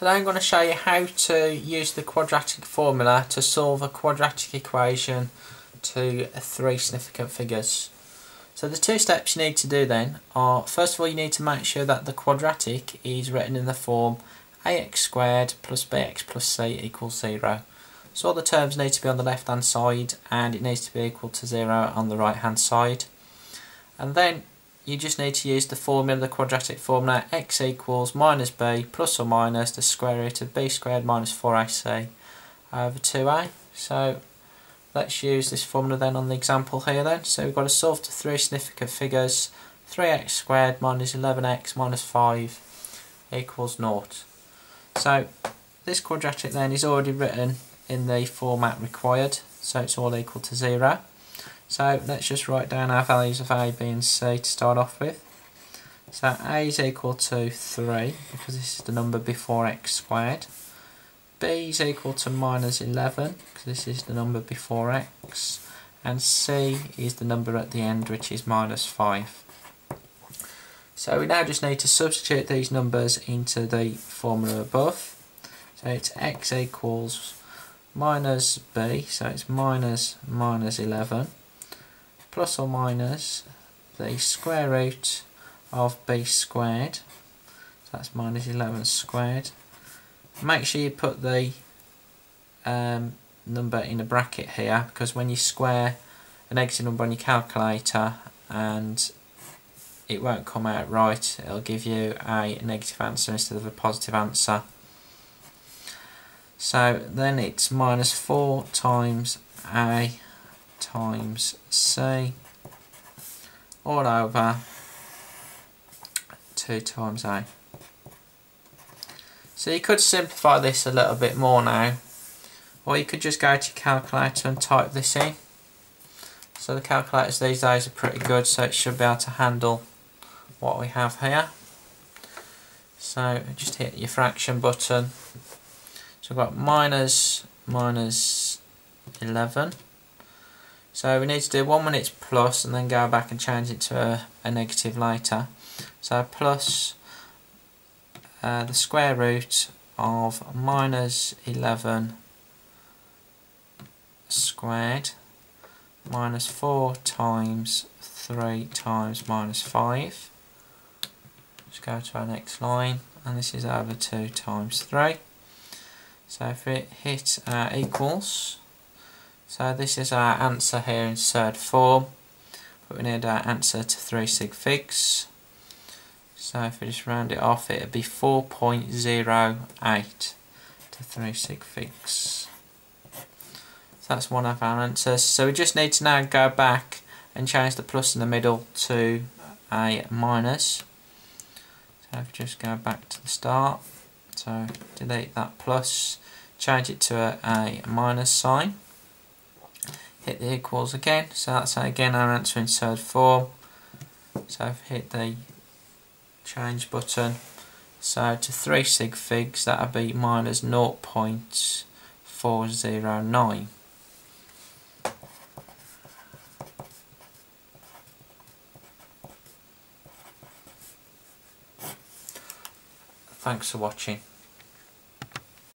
Today I'm going to show you how to use the quadratic formula to solve a quadratic equation to three significant figures. So the two steps you need to do then are first of all you need to make sure that the quadratic is written in the form ax squared plus bx plus c equals 0. So all the terms need to be on the left hand side and it needs to be equal to 0 on the right hand side. And then you just need to use the formula, the quadratic formula, x equals minus b plus or minus the square root of b squared minus 4ac over 2a. So let's use this formula then on the example here then. So we've got to solve to three significant figures, 3x squared minus 11x minus 5 equals 0. So this quadratic then is already written in the format required, so it's all equal to 0. So let's just write down our values of a, b and c to start off with. So a is equal to 3 because this is the number before x squared. b is equal to minus 11 because this is the number before x. And c is the number at the end which is minus 5. So we now just need to substitute these numbers into the formula above. So it's x equals minus b, so it's minus minus 11 plus or minus the square root of b squared. So that's minus 11 squared. Make sure you put the um, number in a bracket here because when you square a negative number on your calculator and it won't come out right, it'll give you a negative answer instead of a positive answer. So then it's minus 4 times a times C all over 2 times A. So you could simplify this a little bit more now or you could just go to your calculator and type this in. So the calculators these days are pretty good so it should be able to handle what we have here. So just hit your fraction button. So we've got minus minus 11 so we need to do 1 minutes plus and then go back and change it to a, a negative later. So plus uh, the square root of minus 11 squared minus 4 times 3 times minus 5. Let's go to our next line and this is over 2 times 3. So if it hit uh, equals so this is our answer here in surd form, but we need our answer to 3 sig figs. So if we just round it off, it would be 4.08 to 3 sig figs. So that's one of our answers. So we just need to now go back and change the plus in the middle to a minus. So if we just go back to the start, so delete that plus, change it to a, a minus sign hit the equals again. So that's again our answer in surd form so I've hit the change button. So to 3 sig figs that would be minus 0.409 Thanks for watching.